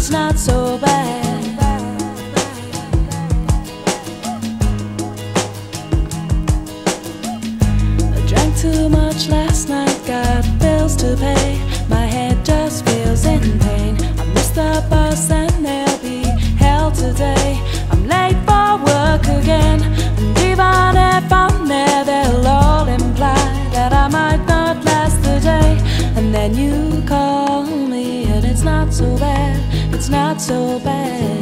it's not so bad. I drank too much last night, got bills to pay. not so bad.